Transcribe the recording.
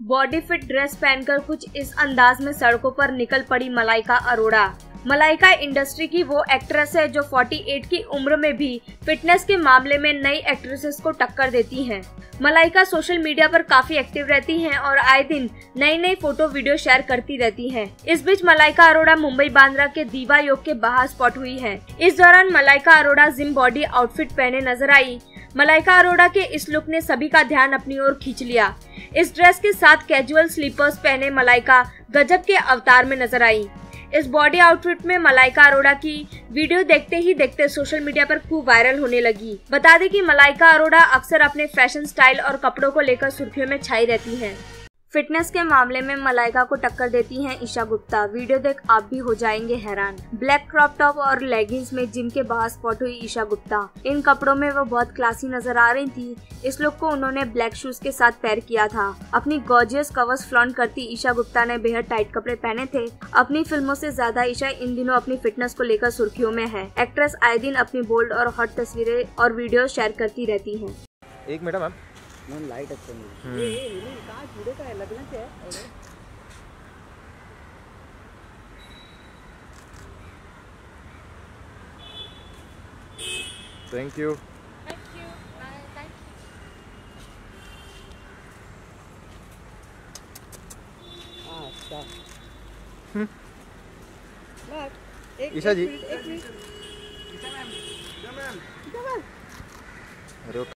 Body fit dress पहनकर कुछ इस अंदाज में सड़कों पर निकल पड़ी मलाइका अरोड़ा मलाइका इंडस्ट्री की वो एक्ट्रेस है जो 48 की उम्र में भी फिटनेस के मामले में नई एक्ट्रेसेस को टक्कर देती हैं। मलाइका सोशल मीडिया पर काफ़ी एक्टिव रहती हैं और आए दिन नई नई फ़ोटो वीडियो शेयर करती रहती हैं। इस बीच मलाइका अरोड़ा मुंबई बांद्रा के दीवा योग के बाहर स्पॉट हुई है इस दौरान Malaika Arora gym body outfit पहने नज़र आई मलाइका अरोड़ा के इस लुक ने सभी का ध्यान अपनी ओर खींच लिया। इस ड्रेस के साथ कैजुअल स्लीपर्स पहने मलाइका गजब के अवतार में नज़र आई। इस बॉडी आउटफिट में मलाइका अरोड़ा की वीडियो देखते ही देखते सोशल मीडिया पर खूब वायरल होने लगी। बता दें कि मलाइका अरोड़ा अक्सर अपने फ़ैशन स्टाइल और कपड़ों को लेकर सुर्खियों में छाई रहती हैं। फिटनेस के मामले में मलाइका को टक्कर देती हैं ईशा गुप्ता। वीडियो देख आप भी हो जाएँगे हैरान। ब्लैक क्रॉप टॉप और लेगिंग्स में जिम के बाहर स्पॉट हुई ईशा गुप्ता। इन कपड़ों में वो बहुत क्लासी नज़र आ रही थी। इस लुक को उन्होंने ब्लैक शूज़ के साथ पैर किया था। अपनी गॉर्जियस कवर्स फ्लॉन्ट करती ईशा गुप्ता ने बेहद टाइट कपड़े पहने थे। अपनी फ़िल्मों से ज़्यादा ईशा इन दिनों अपनी फिटनेस को लेकर सुर्खियों में है। एक्ट्रेस आए दिन अपनी बोल्ड और हॉट तस्वीरें और वीडियो शेयर करती रहती है। एक मिनट मैम मन लाइट नहीं। ये ये नहीं जुड़े का लगना क्या थैंक यू हाँ अच्छा। हम्म। बस ईशा एक जी। अरे